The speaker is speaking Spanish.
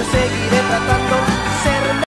Yo seguiré tratando.